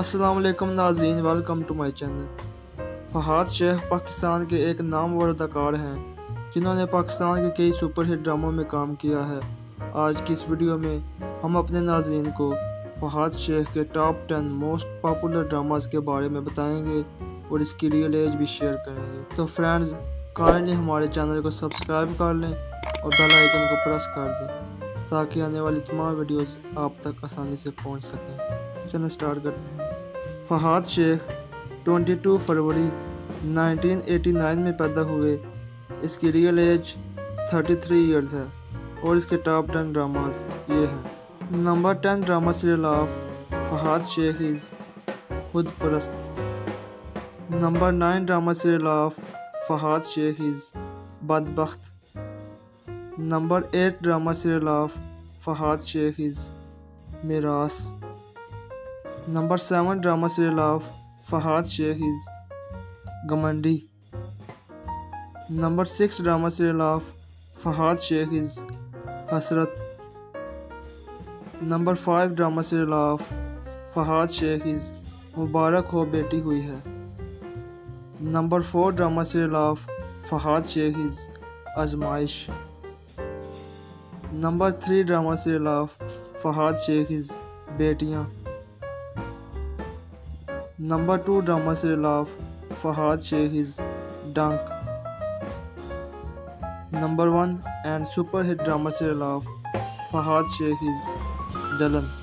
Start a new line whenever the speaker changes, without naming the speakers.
असलम नाजरीन welcome to my channel Fahad Sheikh Pakistan के एक नामवर अदाकार हैं, जिन्होंने पाकिस्तान के कई सुपरहिट ड्रामों में काम किया है। आज की इस वीडियो में हम अपने नाजरीन को फहाद शेख के top ten most popular dramas के बारे में बताएँगे और इसकी रियल एज भी शेयर करेंगे। तो फ्रेंड्स काइंडली हमारे चैनल को सब्सक्राइब कर लें और बेल आइकन को प्रेस कर दें, ताकि आने वाली तमाम वीडियोस आप तक आसानी से पहुँच सकें। चलो स्टार्ट करते हैं। फहाद शेख 22 फरवरी 1989 में पैदा हुए। इसकी रियल एज 33 इयर्स है और इसके टॉप टेन ड्रामास ये हैं। Number ten drama serial of Fahad Sheikh is Khud Parast number nine drama serial of Fahad Sheikh is Badbakht. Number eight drama serial of Fahad Sheikh is Mirass. Number seven drama serial of Fahad Sheikh is Ghamandi number six drama serial of Fahad Sheikh is Hasrat. Number five drama serial of Fahad Sheikh is Mubarak Ho Beti Hui Hai. Number four drama serial of Fahad Sheikh is Azmaish. Number three drama serial of Fahad Sheikh is Betiyaan. Number 2 drama serial of Fahad Sheikh is Dunk. Number 1 and super hit drama serial of Fahad Sheikh is Dalan.